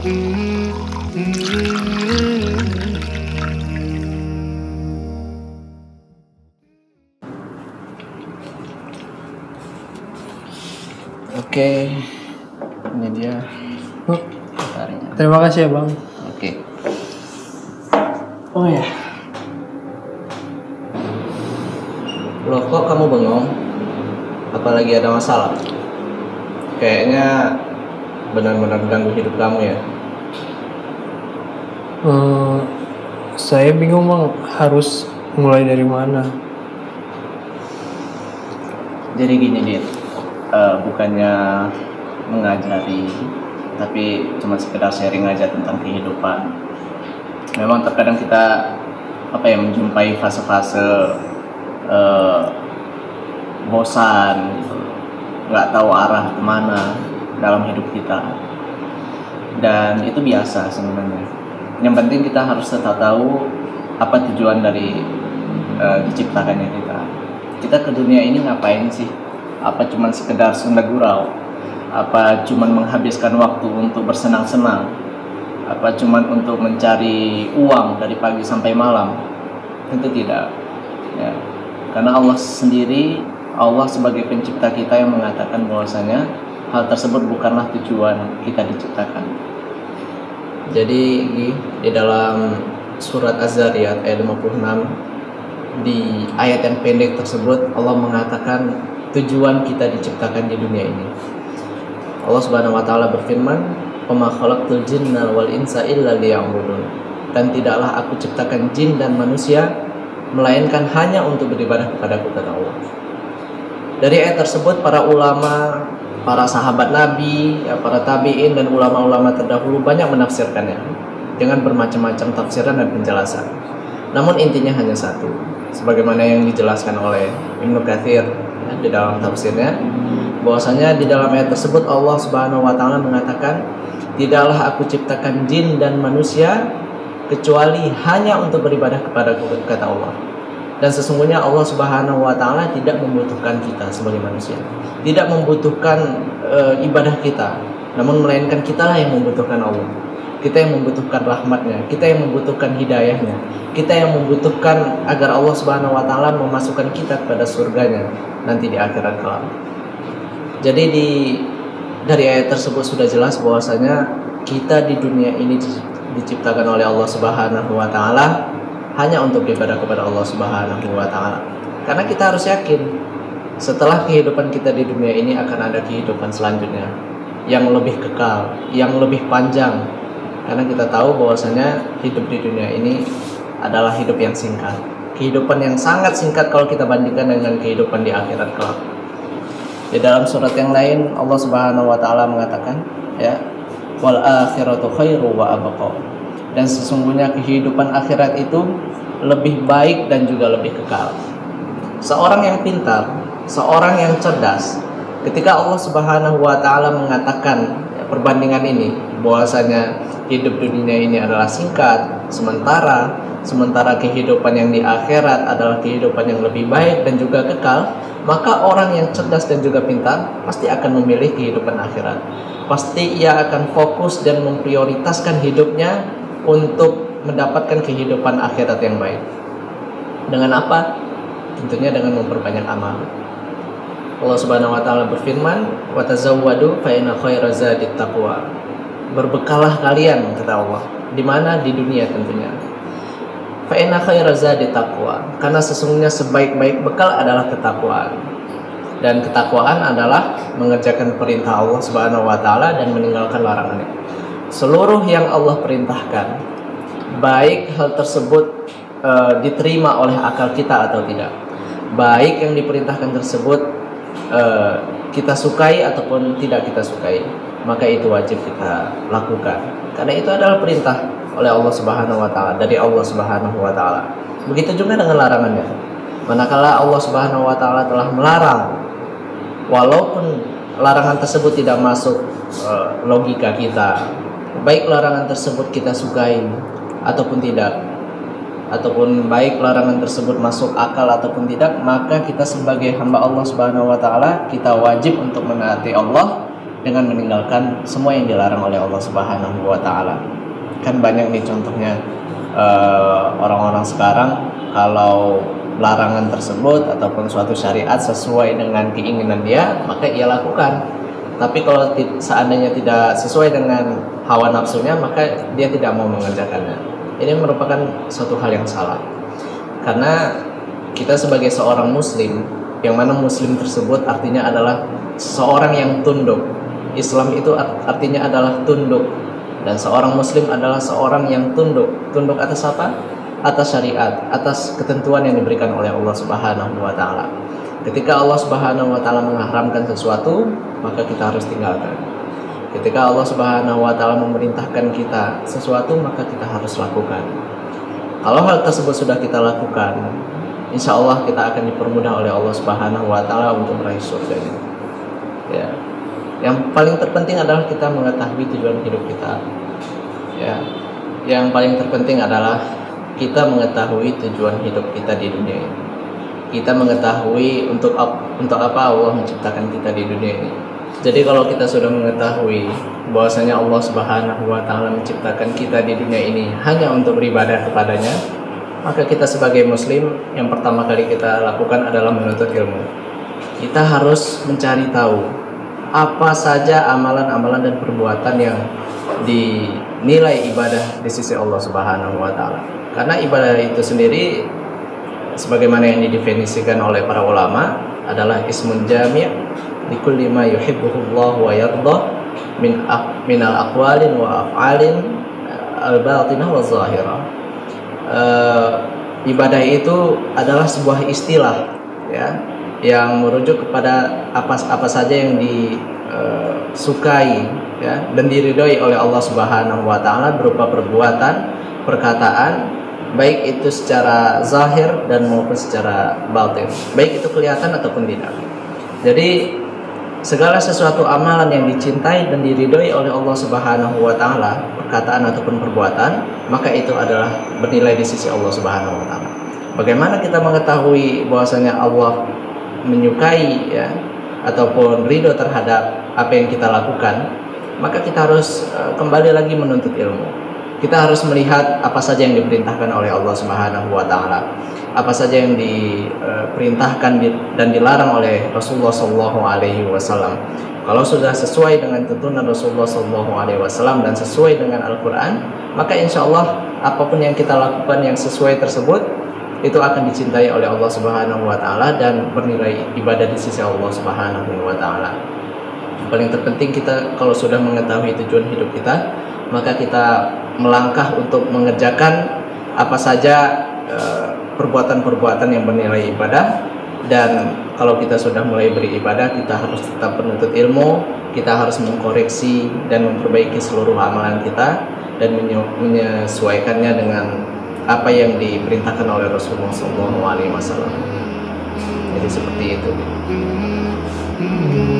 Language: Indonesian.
Oke, ini dia Oh, terima kasih ya bang. Oke. Oh ya. Loh kok kamu bengong? Apalagi ada masalah? Kayaknya benar-benar ganggu hidup kamu ya. Eh, saya bingung bang harus mulai dari mana. Jadi gini Dit, Eh, bukannya mengajari, tapi cuma sekedar sharing aja tentang kehidupan. Memang terkadang kita apa ya menjumpai fase-fase eh, bosan, nggak tahu arah ke mana dalam hidup kita. Dan itu biasa sebenarnya. Yang penting kita harus tetap tahu apa tujuan dari eh, diciptakannya kita. Kita ke dunia ini ngapain sih? apa cuman sekedar senda gurau? Apa cuman menghabiskan waktu untuk bersenang-senang? Apa cuman untuk mencari uang dari pagi sampai malam? Tentu tidak ya. Karena Allah sendiri Allah sebagai pencipta kita yang mengatakan bahwasanya hal tersebut bukanlah tujuan kita diciptakan jadi di, di dalam surat Az-Zariyat ayat 56 di ayat yang pendek tersebut Allah mengatakan tujuan kita diciptakan di dunia ini. Allah Subhanahu wa taala berfirman, "Wama khalaqtul jinna wal insa illa liya'budun." Dan tidaklah aku ciptakan jin dan manusia melainkan hanya untuk beribadah kepadaku kata Allah. Dari ayat tersebut para ulama, para sahabat Nabi, ya, para tabi'in dan ulama-ulama terdahulu banyak menafsirkannya dengan bermacam-macam tafsiran dan penjelasan. Namun intinya hanya satu, sebagaimana yang dijelaskan oleh Ibnu Katsir ya, di dalam tafsirnya bahwasanya di dalam ayat tersebut Allah Subhanahu wa taala mengatakan tidaklah aku ciptakan jin dan manusia kecuali hanya untuk beribadah kepadaku kata Allah dan sesungguhnya Allah Subhanahu wa taala tidak membutuhkan kita sebagai manusia. Tidak membutuhkan e, ibadah kita. Namun melainkan kita yang membutuhkan Allah. Kita yang membutuhkan rahmatnya. Kita yang membutuhkan hidayahnya. Kita yang membutuhkan agar Allah Subhanahu wa taala memasukkan kita kepada surganya nanti di akhirat kelak. Jadi di dari ayat tersebut sudah jelas bahwasanya kita di dunia ini diciptakan oleh Allah Subhanahu wa taala hanya untuk beribadah kepada Allah Subhanahu wa taala. Karena kita harus yakin setelah kehidupan kita di dunia ini akan ada kehidupan selanjutnya yang lebih kekal, yang lebih panjang. Karena kita tahu bahwasanya hidup di dunia ini adalah hidup yang singkat. Kehidupan yang sangat singkat kalau kita bandingkan dengan kehidupan di akhirat kelak. Di dalam surat yang lain Allah Subhanahu wa taala mengatakan ya wal akhiratu khairu wa abqa. Dan sesungguhnya kehidupan akhirat itu lebih baik dan juga lebih kekal. Seorang yang pintar, seorang yang cerdas, ketika Allah Subhanahu wa taala mengatakan perbandingan ini bahwasanya hidup dunia ini adalah singkat, sementara sementara kehidupan yang di akhirat adalah kehidupan yang lebih baik dan juga kekal, maka orang yang cerdas dan juga pintar pasti akan memilih kehidupan akhirat. Pasti ia akan fokus dan memprioritaskan hidupnya untuk mendapatkan kehidupan akhirat yang baik. Dengan apa? Tentunya dengan memperbanyak amal. Allah Subhanahu wa taala berfirman, "Wa tazawwadu fa inna khairaz zadit taqwa." Berbekalah kalian kata Allah. Di mana? Di dunia tentunya. Fa inna khairaz zadit taqwa. Karena sesungguhnya sebaik-baik bekal adalah ketakwaan. Dan ketakwaan adalah mengerjakan perintah Allah Subhanahu wa taala dan meninggalkan larangannya. Seluruh yang Allah perintahkan, baik hal tersebut e, diterima oleh akal kita atau tidak. Baik yang diperintahkan tersebut e, kita sukai ataupun tidak kita sukai, maka itu wajib kita lakukan. Karena itu adalah perintah oleh Allah Subhanahu wa taala dari Allah Subhanahu wa taala. Begitu juga dengan larangannya. Manakala Allah Subhanahu wa taala telah melarang walaupun larangan tersebut tidak masuk uh, logika kita, baik larangan tersebut kita sukai ataupun tidak ataupun baik larangan tersebut masuk akal ataupun tidak, maka kita sebagai hamba Allah Subhanahu wa taala kita wajib untuk menaati Allah dengan meninggalkan semua yang dilarang oleh Allah Subhanahu wa taala. Kan banyak nih contohnya eh, orang-orang sekarang kalau larangan tersebut ataupun suatu syariat sesuai dengan keinginan dia, maka ia lakukan. Tapi kalau seandainya tidak sesuai dengan hawa nafsunya, maka dia tidak mau mengerjakannya. Ini merupakan suatu hal yang salah. Karena kita sebagai seorang muslim, yang mana muslim tersebut artinya adalah seorang yang tunduk. Islam itu artinya adalah tunduk dan seorang muslim adalah seorang yang tunduk. Tunduk atas apa? Atas syariat, atas ketentuan yang diberikan oleh Allah Subhanahu wa taala. Ketika Allah Subhanahu wa taala mengharamkan sesuatu, maka kita harus tinggalkan. Ketika Allah Subhanahu wa taala memerintahkan kita sesuatu, maka kita harus lakukan. Kalau hal tersebut sudah kita lakukan, insya Allah kita akan dipermudah oleh Allah Subhanahu wa taala untuk meraih surga Ya. Yang paling terpenting adalah kita mengetahui tujuan hidup kita. Ya. Yang paling terpenting adalah kita mengetahui tujuan hidup kita di dunia ini. Kita mengetahui untuk untuk apa Allah menciptakan kita di dunia ini. Jadi kalau kita sudah mengetahui bahwasanya Allah Subhanahu wa taala menciptakan kita di dunia ini hanya untuk beribadah kepadanya, maka kita sebagai muslim yang pertama kali kita lakukan adalah menuntut ilmu. Kita harus mencari tahu apa saja amalan-amalan dan perbuatan yang dinilai ibadah di sisi Allah Subhanahu wa taala. Karena ibadah itu sendiri sebagaimana yang didefinisikan oleh para ulama adalah ismun jami' likulli ma yuhibbuhullah wa yarda min min al aqwalin wa af'alin al batinah wa zahirah. Uh, ibadah itu adalah sebuah istilah ya yang merujuk kepada apa apa saja yang disukai uh, ya dan diridhoi oleh Allah Subhanahu wa taala berupa perbuatan, perkataan baik itu secara zahir dan maupun secara batin. Baik itu kelihatan ataupun tidak. Jadi segala sesuatu amalan yang dicintai dan diridhoi oleh Allah Subhanahu wa taala perkataan ataupun perbuatan maka itu adalah bernilai di sisi Allah Subhanahu wa taala. Bagaimana kita mengetahui bahwasanya Allah menyukai ya ataupun ridho terhadap apa yang kita lakukan maka kita harus uh, kembali lagi menuntut ilmu kita harus melihat apa saja yang diperintahkan oleh Allah Subhanahu wa taala. Apa saja yang diperintahkan dan dilarang oleh Rasulullah Shallallahu alaihi wasallam. Kalau sudah sesuai dengan tuntunan Rasulullah Shallallahu alaihi wasallam dan sesuai dengan Al-Qur'an, maka insya Allah apa pun yang kita lakukan yang sesuai tersebut itu akan dicintai oleh Allah Subhanahu wa taala dan bernilai ibadah di sisi Allah Subhanahu wa taala. Paling terpenting kita kalau sudah mengetahui tujuan hidup kita, maka kita melangkah untuk mengerjakan apa saja e, perbuatan-perbuatan yang bernilai ibadah. Dan kalau kita sudah mulai beribadah kita harus tetap menuntut ilmu kita harus mengkoreksi dan memperbaiki seluruh amalan kita dan menyesuaikannya dengan apa yang diperintahkan oleh Rasulullah SAW jadi seperti itu. Hmm, hmm.